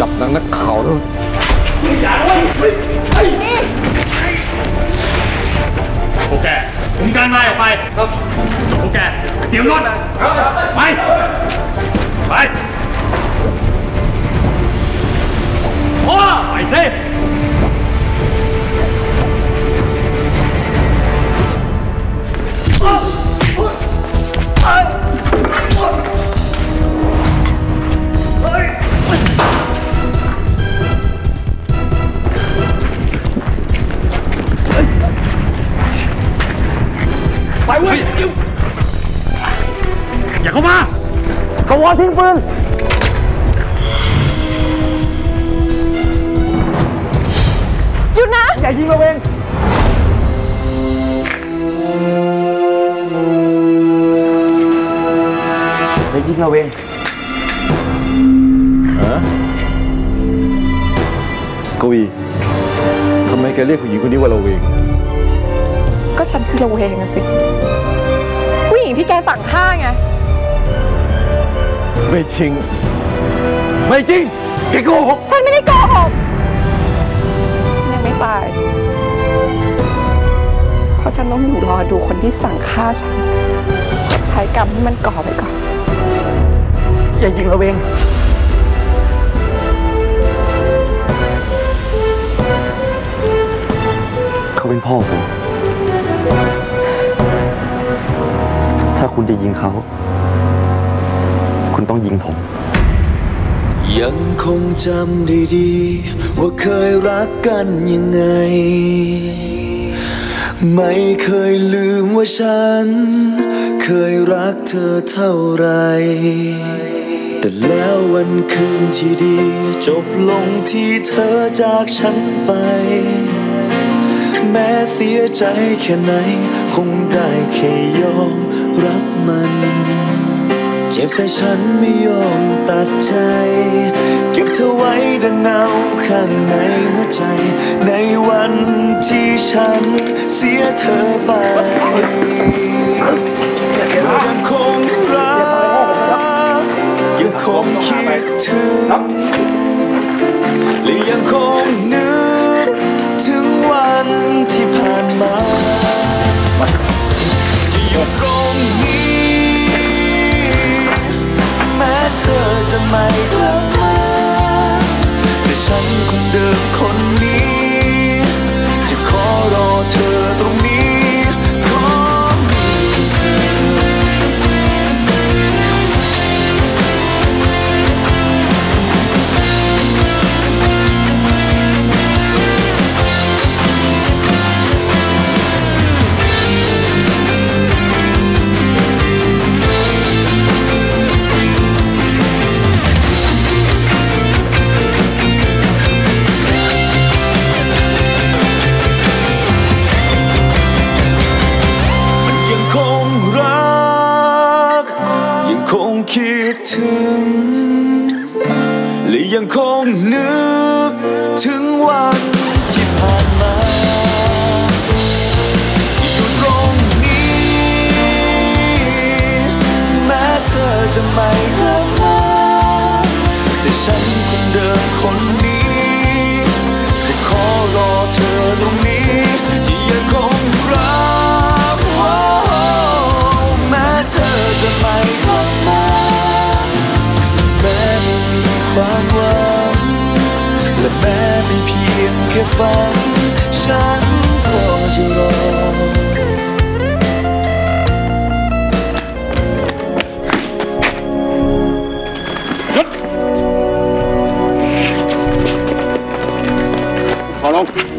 จับนางนักข่าวด้วยพวกแกผมการไล่ออกไปครับพวกแกเตรียมรถไป ไปโอ้ไปสิ ไปเว้ยอย่าเข้ามากวอนทิ้งปืนหยุดนะ อย่ายิงเราเองอย่ายิงเราเองฮะกวีทำไมแกเรียกผู้หญิงคนนี้ว่าเราเอง ก็ฉันคือระเวงอะสิ ผู้หญิงที่แกสั่งฆ่าไง ไม่จริง ไม่จริง แกโกหก ฉันไม่ได้โกหก ฉันยังไม่ตาย เพราะฉันต้องอยู่รอดูคนที่สั่งฆ่าฉันชดใช้กรรมที่มันก่อไปก่อน อย่ายิงเราเองเขาเป็นพ่อผม คุณจะยิงเขา คุณต้องยิงผม ยังคงจำได้ดีว่าเคยรักกันยังไง ไม่เคยลืมว่าฉัน เคยรักเธอเท่าไร แต่แล้ววันคืนที่ดี จบลงที่เธอจากฉันไป แม้เสียใจแค่ไหน คงได้แค่ยอมรับมัน เจ็บแต่ฉันไม่ยอมตัดใจ เก็บเธอไว้ดังเงาข้างในหัวใจ ในวันที่ฉันเสียเธอไปยังคงรักยังคงคิดถึงและยังคงนึก ที่ ยังคงคิดถึง และยังคงนึกถึงวันที่ผ่านมาที่อยู่ตรงนี้ แม้เธอจะไม่กลับมาแต่ฉันคนเดิมคนนี้ ฝัน ฉันคงจะรอขอร้อง